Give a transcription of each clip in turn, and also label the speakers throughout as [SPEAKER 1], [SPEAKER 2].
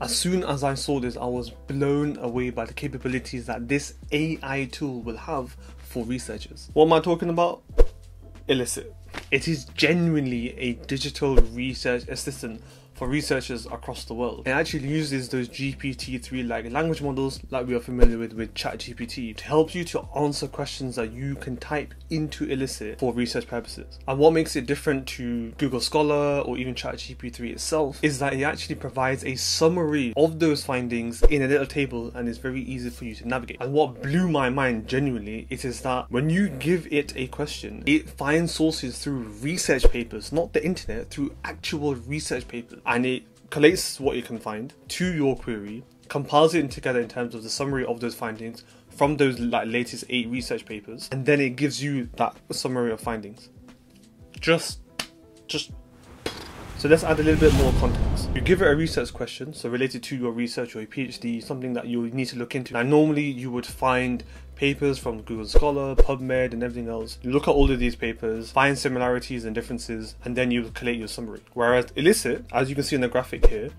[SPEAKER 1] As soon as I saw this, I was blown away by the capabilities that this AI tool will have for researchers. What am I talking about? Elicit. It is genuinely a digital research assistant for researchers across the world. It actually uses those GPT-3 like language models like we are familiar with with ChatGPT to help you to answer questions that you can type into Elicit for research purposes. And what makes it different to Google Scholar or even ChatGPT itself is that it actually provides a summary of those findings in a little table and it's very easy for you to navigate. And what blew my mind genuinely it is that when you give it a question, it finds sources through research papers, not the internet, through actual research papers and it collates what you can find to your query, compiles it together in terms of the summary of those findings from those like latest eight research papers, and then it gives you that summary of findings. Just, just. So let's add a little bit more context. You give it a research question, so related to your research or your PhD, something that you need to look into. Now, normally you would find papers from Google Scholar, PubMed, and everything else. You look at all of these papers, find similarities and differences, and then you collate your summary. Whereas Elicit, as you can see in the graphic here,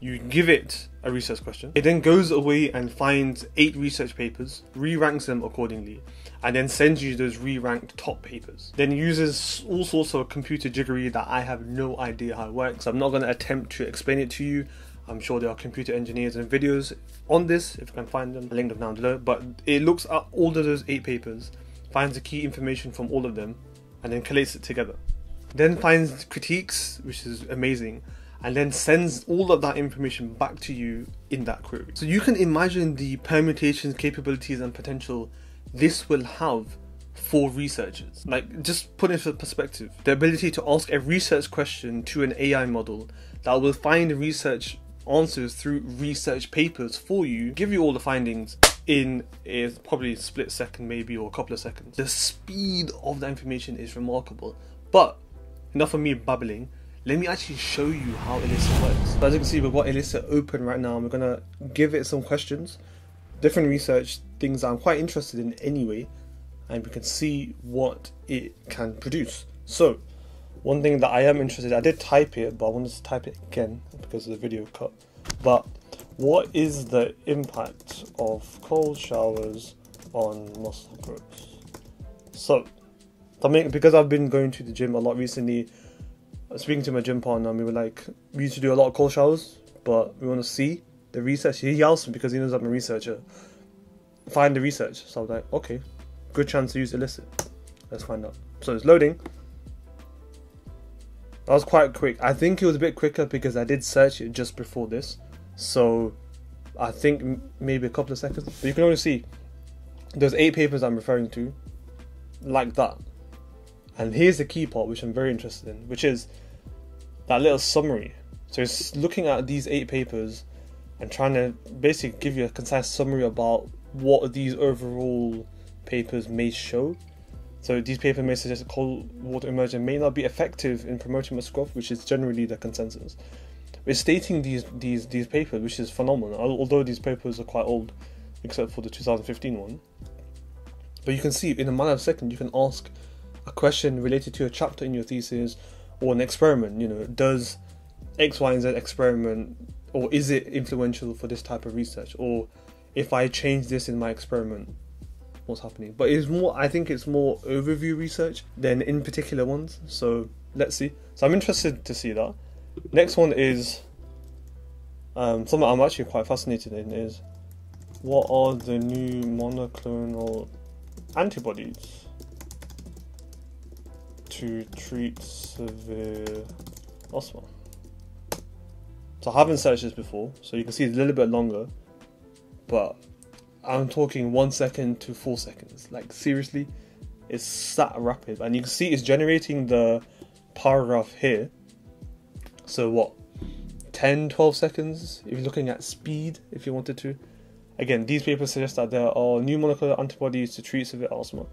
[SPEAKER 1] you give it a research question. It then goes away and finds eight research papers, re ranks them accordingly, and then sends you those re ranked top papers. Then uses all sorts of computer jiggery that I have no idea how it works. I'm not going to attempt to explain it to you. I'm sure there are computer engineers and videos on this if you can find them. I'll link them down below. But it looks at all of those eight papers, finds the key information from all of them, and then collates it together. Then finds critiques, which is amazing, and then sends all of that information back to you in that query. So you can imagine the permutations, capabilities, and potential this will have for researchers. Like, just put into perspective the ability to ask a research question to an AI model that will find research answers through research papers for you, give you all the findings in a probably split second, maybe, or a couple of seconds. The speed of the information is remarkable. But enough of me babbling. Let me actually show you how Elicit works. So as you can see, we've got Elicit open right now, we're gonna give it some questions, different research things that I'm quite interested in anyway, and we can see what it can produce. So, one thing that I am interested in, I did type it, but I wanted to type it again because of the video cut. But what is the impact of cold showers on muscle growth? So, I mean, because I've been going to the gym a lot recently, speaking to my gym partner, and we were like, we used to do a lot of cold showers, but we want to see the research. He asked me because he knows I'm a researcher. Find the research. So I was like, okay, good chance to use Elicit. Let's find out. So it's loading. That was quite quick. I think it was a bit quicker because I did search it just before this. So I think maybe a couple of seconds. But you can only see there's eight papers I'm referring to like that. And here's the key part which I'm very interested in, which is that little summary. So it's looking at these eight papers and trying to basically give you a concise summary about what these overall papers may show. So these papers may suggest that cold water immersion may not be effective in promoting muscle growth, which is generally the consensus. It's stating these these these papers, which is phenomenal. Although these papers are quite old, except for the 2015 one. But you can see in a matter of seconds you can ask a question related to a chapter in your thesis or an experiment. You know, does X, Y, and Z experiment or is it influential for this type of research? Or if I change this in my experiment, what's happening. But it's more, I think it's more overview research than in particular ones. So let's see. So I'm interested to see that. Next one is um, something I'm actually quite fascinated in is what are the new monoclonal antibodies to treat severe asthma? So I haven't searched this before, so you can see it's a little bit longer, but I'm talking one second to four seconds. Like seriously, it's that rapid, and you can see it's generating the paragraph here. So what, 10, 12 seconds? If you're looking at speed, if you wanted to. Again, these papers suggest that there are new monoclonal antibodies to treat severe asthma,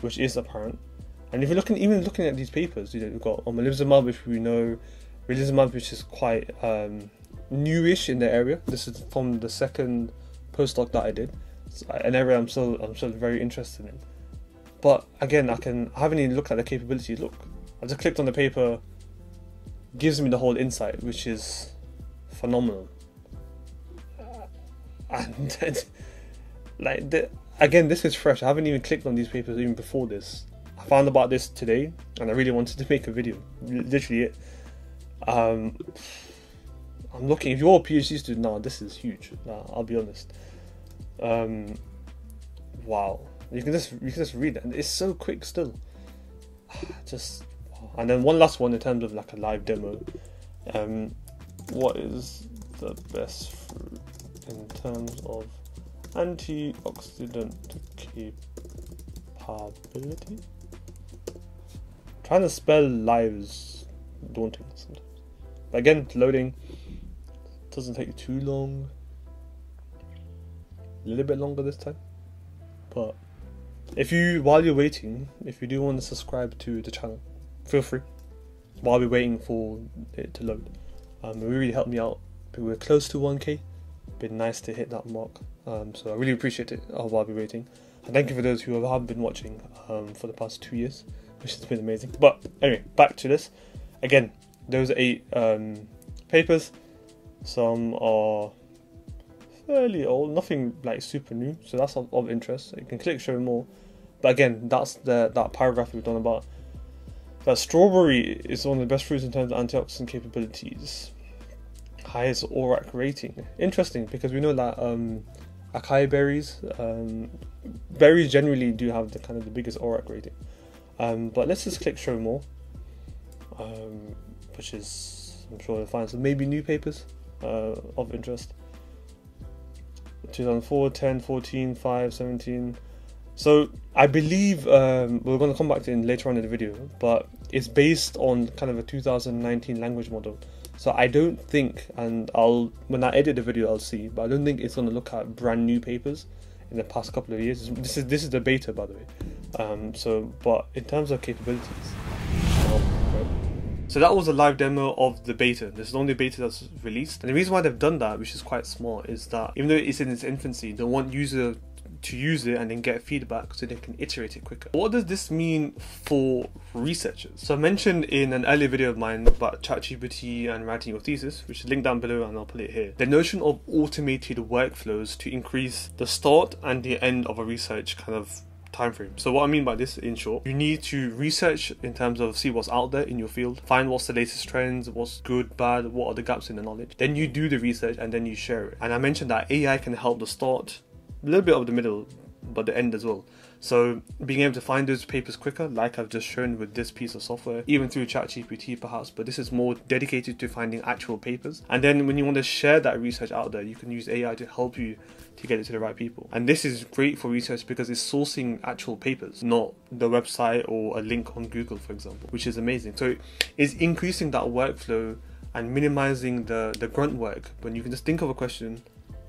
[SPEAKER 1] which is apparent. And if you're looking, even looking at these papers, you know, we've got omalizumab, which we know, reslizumab, which is quite um, newish in the area. This is from the second postdoc that I did an area I'm still I'm still very interested in. But again, I can I haven't even looked at the capabilities. Look, I just clicked on the paper, gives me the whole insight, which is phenomenal. and like the, again, this is fresh. I haven't even clicked on these papers even before this. I found about this today, and I really wanted to make a video. Literally, it. Um, I'm looking. If you're a PhD student now, this is huge. Nah, I'll be honest. Um, wow, you can just you can just read it, and it's so quick still. Just and then one last one in terms of like a live demo. Um, what is the best fruit in terms of antioxidant capability? Trying to spell lives daunting sometimes. But again, loading doesn't take too long. A little bit longer this time. But if you while you're waiting, if you do want to subscribe to the channel, feel free. While we're waiting for it to load. Um, it really helped me out. We're close to 1k. Been nice to hit that mark. Um, so I really appreciate it uh, while we're waiting. And thank you for those who have been watching um, for the past two years, which has been amazing. But anyway, back to this. Again, those eight um, papers. Some are fairly old, nothing like super new, so that's of, of interest. You can click show more. But again, that's the that paragraph we've done about that strawberry is one of the best fruits in terms of antioxidant capabilities. Highest ORAC rating. Interesting because we know that um, acai berries, um, berries generally do have the kind of the biggest ORAC rating. Um, but let's just click show more, um, which is I'm sure you'll find some maybe new papers uh, of interest. 2004, 10, 14, 5, 17. So I believe um, we're going to come back to it later on in the video, but it's based on kind of a 2019 language model. So I don't think, and I'll when I edit the video, I'll see, but I don't think it's going to look at brand new papers in the past couple of years. This is this is the beta, by the way. Um, so, but in terms of capabilities. So that was a live demo of the beta. This is the only beta that's released. And the reason why they've done that, which is quite smart, is that even though it's in its infancy, they want user to use it and then get feedback so they can iterate it quicker. What does this mean for researchers? So I mentioned in an earlier video of mine about ChatGPT and writing your thesis, which is linked down below and I'll put it here. The notion of automated workflows to increase the start and the end of a research kind of time frame. So what I mean by this in short, you need to research in terms of see what's out there in your field, find what's the latest trends, what's good, bad, what are the gaps in the knowledge. Then you do the research and then you share it. And I mentioned that AI can help the start a little bit of the middle, but the end as well. So being able to find those papers quicker, like I've just shown with this piece of software, even through ChatGPT perhaps, but this is more dedicated to finding actual papers. And then when you want to share that research out there, you can use AI to help you to get it to the right people. And this is great for research because it's sourcing actual papers, not the website or a link on Google, for example, which is amazing. So it's increasing that workflow and minimizing the, the grunt work when you can just think of a question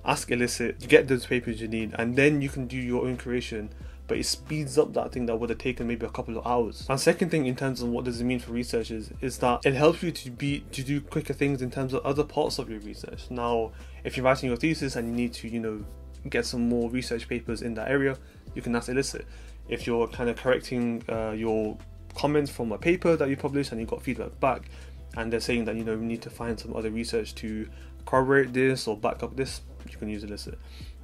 [SPEAKER 1] ask Elicit, you get those papers you need, and then you can do your own creation. But it speeds up that thing that would have taken maybe a couple of hours. And second thing, in terms of what does it mean for researchers, is that it helps you to be to do quicker things in terms of other parts of your research. Now, if you're writing your thesis and you need to, you know, get some more research papers in that area, you can ask Elicit. If you're kind of correcting uh, your comments from a paper that you published and you got feedback back, and they're saying that you know we need to find some other research to corroborate this or back up this, you can use Elicit.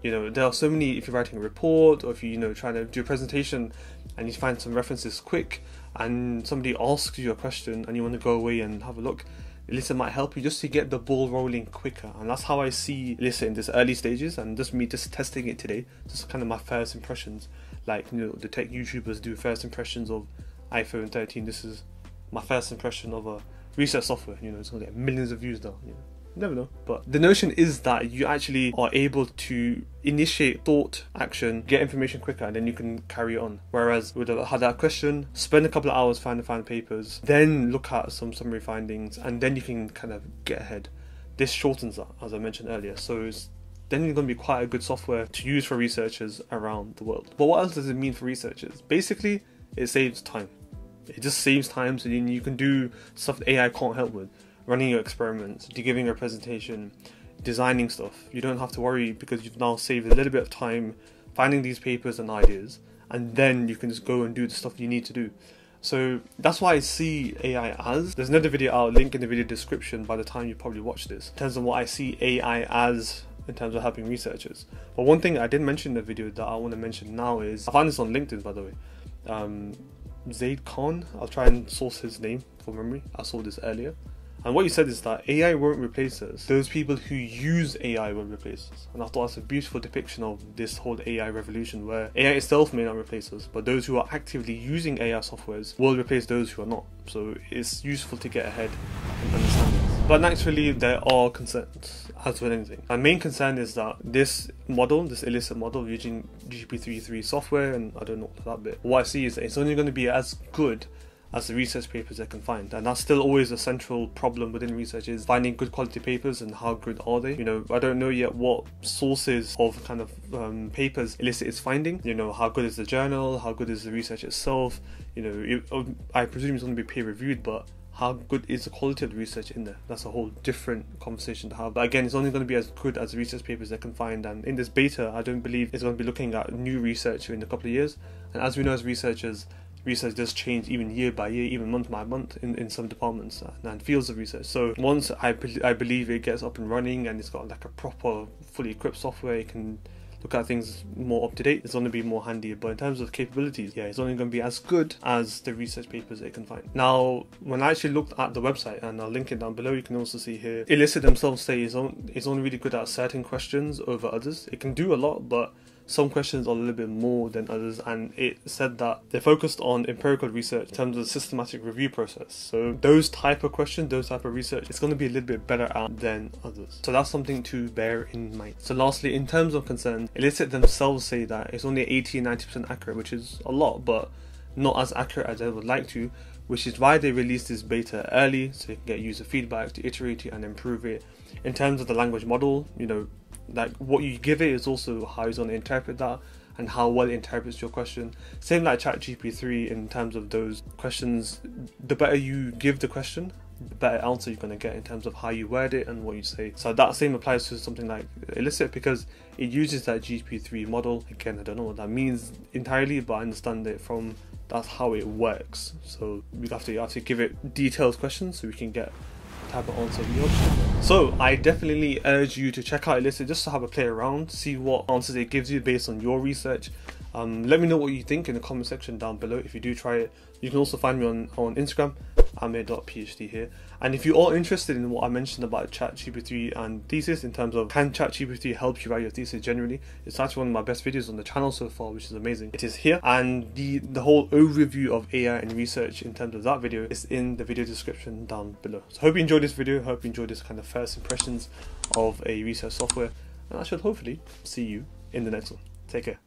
[SPEAKER 1] You know, there are so many. If you're writing a report or if you you know trying to do a presentation and you find some references quick, and somebody asks you a question and you want to go away and have a look, Elicit might help you just to get the ball rolling quicker. And that's how I see Elicit in this early stages and just me just testing it today. Just kind of my first impressions. Like, you know, the tech YouTubers do first impressions of iPhone 13. This is my first impression of a research software. You know, it's going to get millions of views now. You know never know. But the notion is that you actually are able to initiate thought, action, get information quicker, and then you can carry on. Whereas with a, had that question, spend a couple of hours finding find papers, then look at some summary findings, and then you can kind of get ahead. This shortens that, as I mentioned earlier. So it's then it's going to be quite a good software to use for researchers around the world. But what else does it mean for researchers? Basically, it saves time. It just saves time so you can do stuff that AI can't help with running your experiments, giving your presentation, designing stuff. You don't have to worry because you've now saved a little bit of time finding these papers and ideas, and then you can just go and do the stuff you need to do. So that's why I see AI as. There's another video I'll link in the video description by the time you probably watch this. In terms of what I see AI as in terms of helping researchers. But one thing I did mention in the video that I want to mention now is I found this on LinkedIn by the way. Um, Zaid Khan, I'll try and source his name for memory. I saw this earlier. And what you said is that AI won't replace us. Those people who use AI will replace us. And I thought that's a beautiful depiction of this whole AI revolution where AI itself may not replace us, but those who are actively using AI softwares will replace those who are not. So it's useful to get ahead and understand this. But naturally, there are concerns, as with anything. My main concern is that this model, this Elicit model using GPT-3 software, and I don't know that bit, what I see is that it's only going to be as good as the research papers they can find. And that's still always a central problem within research is finding good quality papers and how good are they. You know, I don't know yet what sources of kind of um, papers Elicit is finding. You know, how good is the journal, how good is the research itself. You know, it, um, I presume it's going to be peer reviewed, but how good is the quality of the research in there? That's a whole different conversation to have. But again, it's only going to be as good as the research papers they can find. And in this beta, I don't believe it's going to be looking at new research in a couple of years. And as we know as researchers, research does change even year by year, even month by month in, in some departments and, fields of research. So once I, I believe it gets up and running and it's got like a proper, fully equipped software, it can look at things more up to date, it's going to be more handy. But in terms of capabilities, yeah, it's only going to be as good as the research papers it can find. Now, when I actually looked at the website, and I'll link it down below, you can also see here, Elicit themselves say it's, on, it's only really good at certain questions over others. It can do a lot, but some questions are a little bit more than others, and it said that they focused on empirical research in terms of the systematic review process. So those type of questions, those type of research, it's going to be a little bit better at than others. So that's something to bear in mind. So lastly, in terms of concern, Elicit themselves say that it's only 80 90% accurate, which is a lot, but not as accurate as they would like to which is why they released this beta early so you can get user feedback to iterate it and improve it. In terms of the language model, you know, like what you give it is also how it's going to interpret that and how well it interprets your question. Same like ChatGPT in terms of those questions. The better you give the question, the better answer you're going to get in terms of how you word it and what you say. So that same applies to something like Elicit because it uses that GPT-3 model. Again, I don't know what that means entirely, but I understand it from that's how it works. So we have to, have to give it detailed questions so we can get type of answer we hope So I definitely urge you to check out Elicit just to have a play around, see what answers it gives you based on your research. Um, let me know what you think in the comment section down below if you do try it. You can also find me on, on Instagram aamir.phd here. And if you are interested in what I mentioned about ChatGPT and thesis in terms of can ChatGPT help you write your thesis generally, it's actually one of my best videos on the channel so far, which is amazing. It is here, and the the whole overview of AI and research in terms of that video is in the video description down below. So hope you enjoyed this video. Hope you enjoyed this kind of first impressions of a research software, and I should hopefully see you in the next one. Take care.